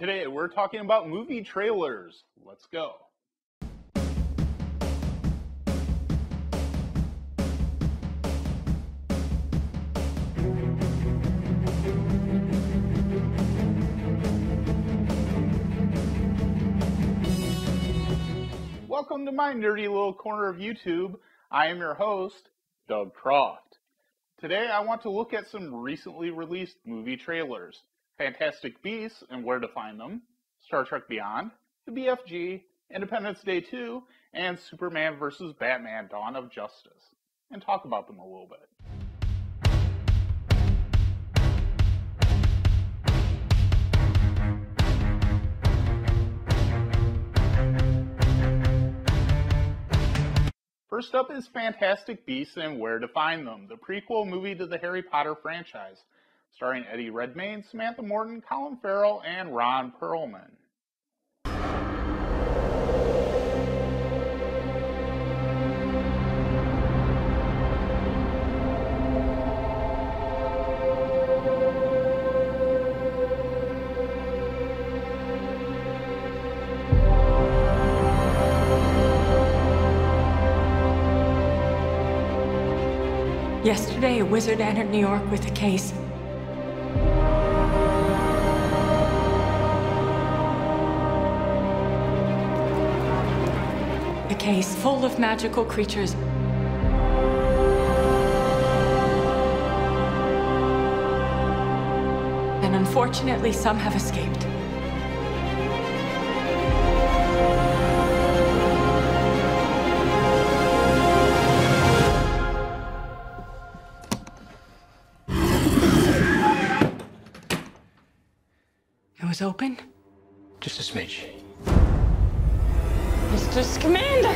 Today we're talking about movie trailers. Let's go. Welcome to my nerdy little corner of YouTube. I am your host, Doug Croft. Today I want to look at some recently released movie trailers. Fantastic Beasts and Where to Find Them, Star Trek Beyond, The BFG, Independence Day 2, and Superman vs. Batman Dawn of Justice, and talk about them a little bit. First up is Fantastic Beasts and Where to Find Them, the prequel movie to the Harry Potter franchise, starring Eddie Redmayne, Samantha Morton, Colin Farrell, and Ron Perlman. Yesterday, a wizard entered New York with a case. Case full of magical creatures. And unfortunately, some have escaped. It was open? Just a smidge. Mr. Scamander!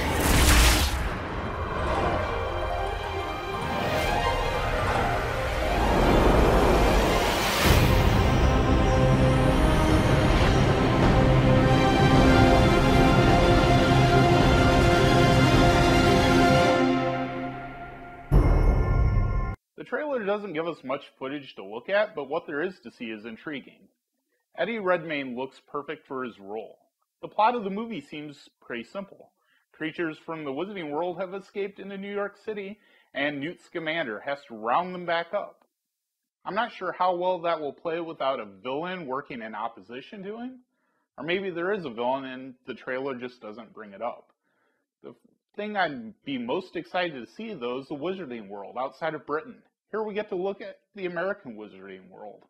The trailer doesn't give us much footage to look at, but what there is to see is intriguing. Eddie Redmayne looks perfect for his role. The plot of the movie seems pretty simple. Creatures from the Wizarding World have escaped into New York City, and Newt Scamander has to round them back up. I'm not sure how well that will play without a villain working in opposition to him. Or maybe there is a villain and the trailer just doesn't bring it up. The thing I'd be most excited to see, though, is the Wizarding World outside of Britain. Here we get to look at the American Wizarding World.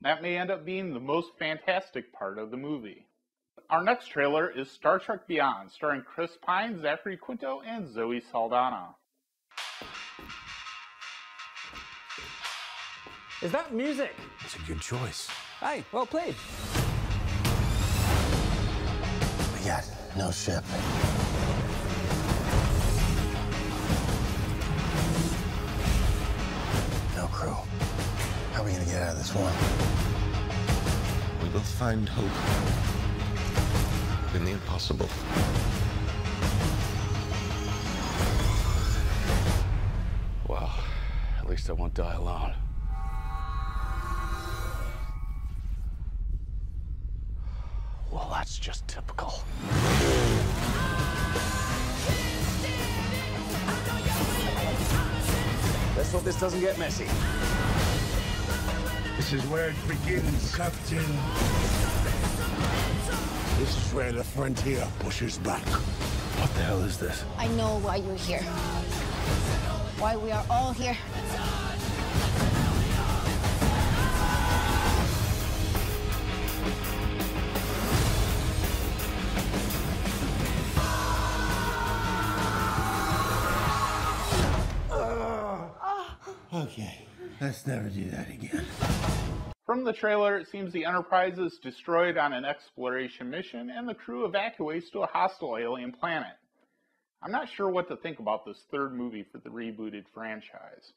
That may end up being the most fantastic part of the movie. Our next trailer is Star Trek Beyond, starring Chris Pine, Zachary Quinto, and Zoe Saldana. Is that music? It's a good choice. Hey, well played. We got no ship. No crew. How are we gonna get out of this one? We will find hope in the impossible. Well, at least I won't die alone. Well, that's just typical. Let's hope this doesn't get messy. This is where it begins, Captain. This is where the frontier pushes back. What the hell is this? I know why you're here. Why we are all here. Okay, let's never do that again. From the trailer, it seems the Enterprise is destroyed on an exploration mission and the crew evacuates to a hostile alien planet. I'm not sure what to think about this third movie for the rebooted franchise.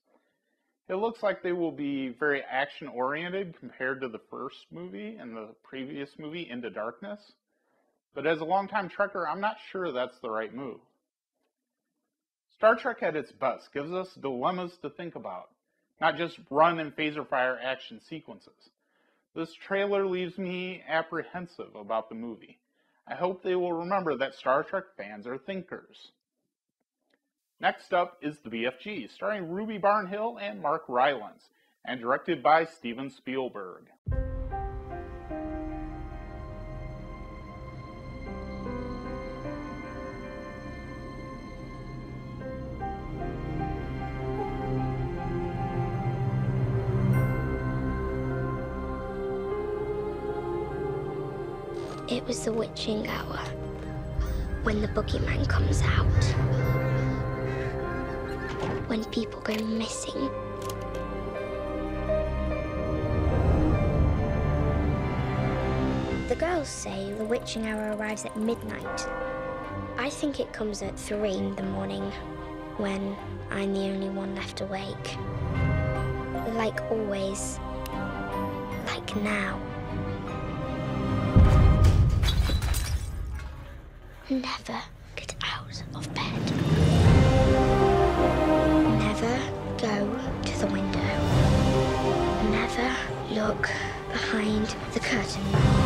It looks like they will be very action oriented compared to the first movie and the previous movie, Into Darkness. But as a longtime Trekker, I'm not sure that's the right move. Star Trek at its best gives us dilemmas to think about, not just run and phaser fire action sequences. This trailer leaves me apprehensive about the movie. I hope they will remember that Star Trek fans are thinkers. Next up is The BFG, starring Ruby Barnhill and Mark Rylance, and directed by Steven Spielberg. It was the witching hour when the boogeyman comes out. When people go missing. The girls say the witching hour arrives at midnight. I think it comes at three in the morning when I'm the only one left awake. Like always. Like now. Never get out of bed. Never go to the window. Never look behind the curtain.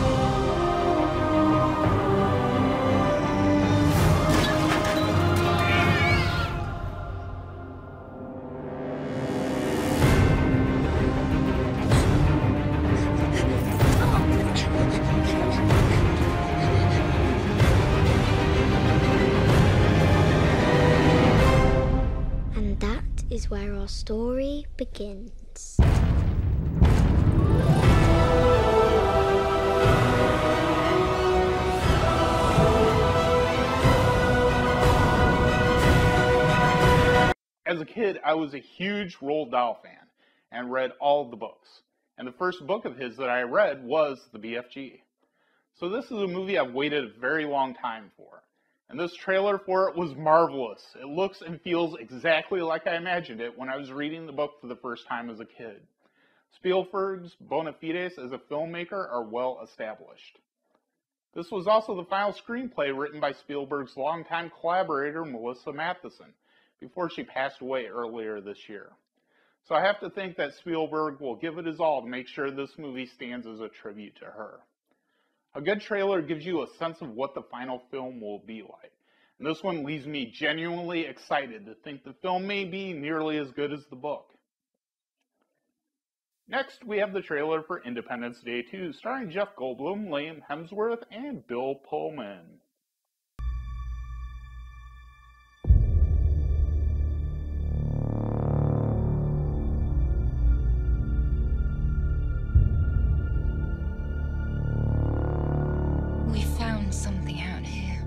Where our story begins. As a kid, I was a huge Roald Dahl fan and read all the books. And the first book of his that I read was The BFG. So this is a movie I've waited a very long time for. And this trailer for it was marvelous. It looks and feels exactly like I imagined it when I was reading the book for the first time as a kid. Spielberg's bona fides as a filmmaker are well established. This was also the final screenplay written by Spielberg's longtime collaborator Melissa Mathison before she passed away earlier this year. So I have to think that Spielberg will give it his all to make sure this movie stands as a tribute to her. A good trailer gives you a sense of what the final film will be like. And this one leaves me genuinely excited to think the film may be nearly as good as the book. Next, we have the trailer for Independence Day 2, starring Jeff Goldblum, Liam Hemsworth, and Bill Pullman. Found something out here.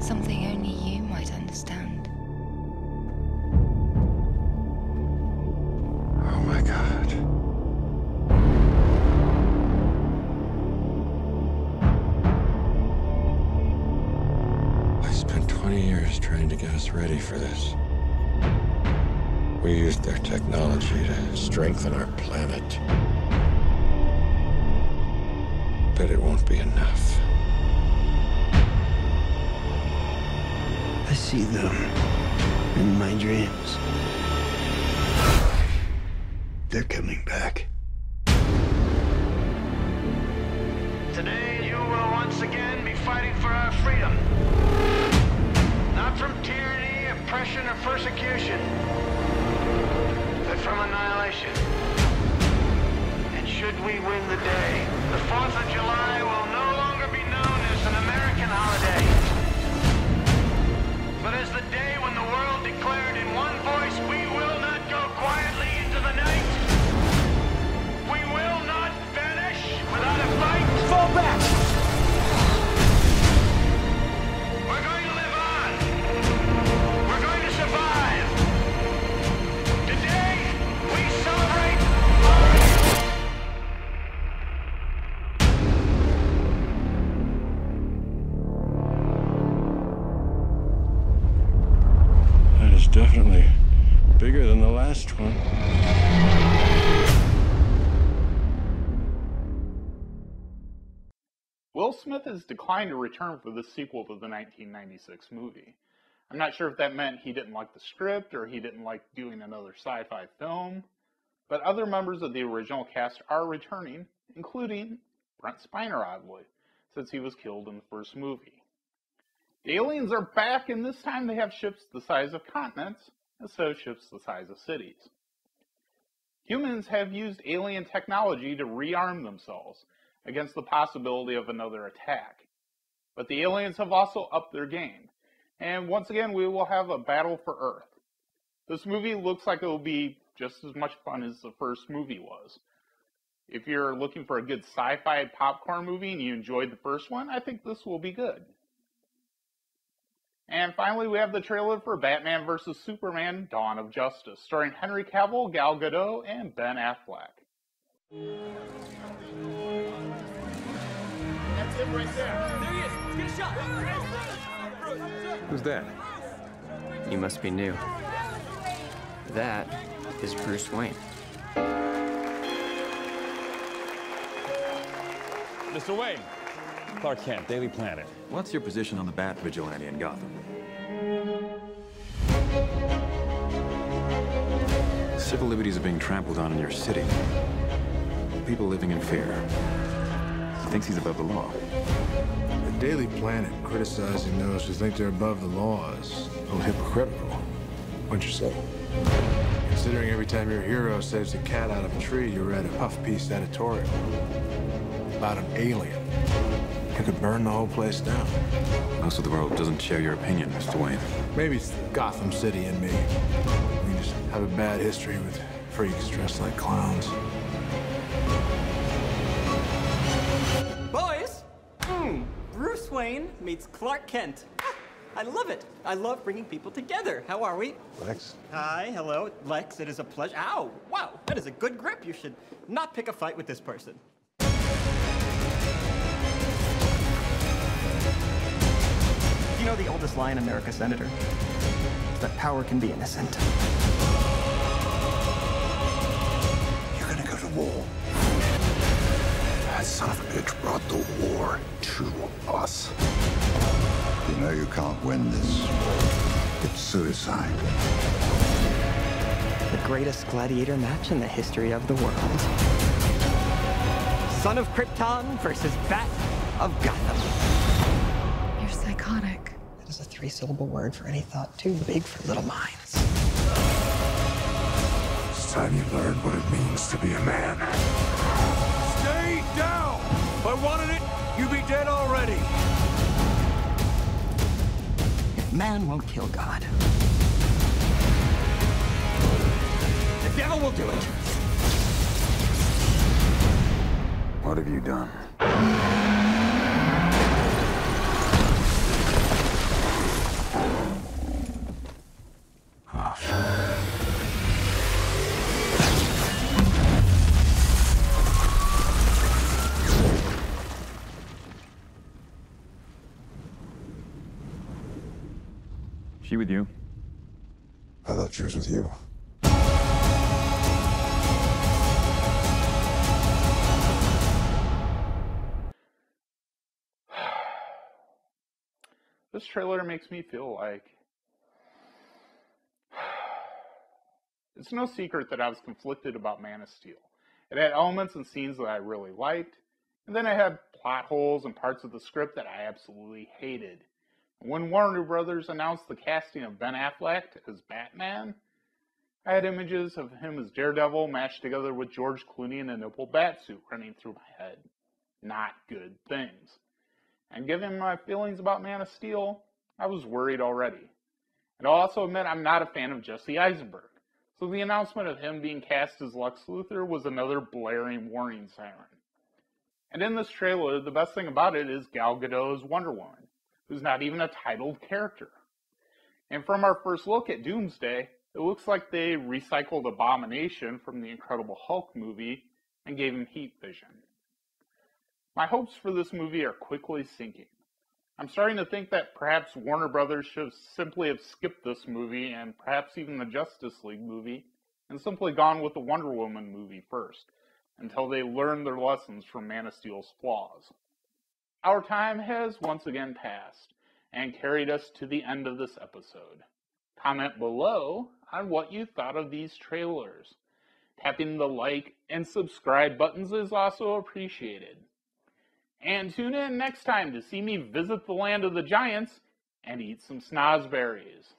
Something only you might understand. Oh my god. I spent 20 years trying to get us ready for this. We used their technology to strengthen our planet. But it won't be enough. I see them in my dreams. They're coming back. Today, you will once again be fighting for our freedom. Not from tyranny, oppression, or persecution, but from annihilation. Should we win the day, the 4th of July will no Smith has declined to return for the sequel to the 1996 movie. I'm not sure if that meant he didn't like the script or he didn't like doing another sci fi film. but other members of the original cast are returning, including Brent Spiner, oddly, since he was killed in the first movie. The aliens are back, and this time they have ships the size of continents and so ships the size of cities. Humans have used alien technology to rearm themselves against the possibility of another attack. But the aliens have also upped their game, and once again we will have a battle for Earth. This movie looks like it will be just as much fun as the first movie was. If you're looking for a good sci-fi popcorn movie and you enjoyed the first one, I think this will be good. And finally, we have the trailer for Batman vs. Superman Dawn of Justice, starring Henry Cavill, Gal Gadot, and Ben Affleck. Who's that? You must be new. That is Bruce Wayne. Mr. Wayne. Clark Kent, Daily Planet. What's your position on the Bat Vigilante in Gotham? Civil liberties are being trampled on in your city. People living in fear. He thinks he's above the law. The Daily Planet criticizing those who think they're above the law is a little hypocritical. Wouldn't you say? Considering every time your hero saves a cat out of a tree, you read a puff piece editorial about an alien who could burn the whole place down. Most of the world doesn't share your opinion, Mr. Wayne. Maybe it's Gotham City and me. We just have a bad history with freaks dressed like clowns. Meets Clark Kent. Ah, I love it. I love bringing people together. How are we? Lex. Hi, hello. Lex, it is a pleasure. Ow! Wow, that is a good grip. You should not pick a fight with this person. You know the oldest lie in America, Senator? That power can be innocent. You're gonna go to war. That son of a bitch brought the war to us. You know you can't win this. It's suicide. The greatest gladiator match in the history of the world. Son of Krypton versus Bat of Gotham. You're psychotic. That is a three-syllable word for any thought too big for little minds. It's time you learn what it means to be a man. Wanted it, you'd be dead already. If man won't kill God, the devil will do it. What have you done? She with you? I thought she was with you. This trailer makes me feel like it's no secret that I was conflicted about Man of Steel. It had elements and scenes that I really liked, and then it had plot holes and parts of the script that I absolutely hated. When Warner Brothers announced the casting of Ben Affleck as Batman, I had images of him as Daredevil mashed together with George Clooney in a nipple batsuit running through my head. Not good things. And given my feelings about Man of Steel, I was worried already. And I'll also admit I'm not a fan of Jesse Eisenberg, so the announcement of him being cast as Lex Luthor was another blaring warning siren. And in this trailer, the best thing about it is Gal Gadot as Wonder Woman, who's not even a titled character. And from our first look at Doomsday, it looks like they recycled Abomination from the Incredible Hulk movie and gave him heat vision. My hopes for this movie are quickly sinking. I'm starting to think that perhaps Warner Brothers should simply have skipped this movie and perhaps even the Justice League movie and simply gone with the Wonder Woman movie first until they learned their lessons from Man of Steel's flaws. Our time has once again passed and carried us to the end of this episode. Comment below on what you thought of these trailers. Tapping the like and subscribe buttons is also appreciated. And tune in next time to see me visit the land of the giants and eat some snozberries.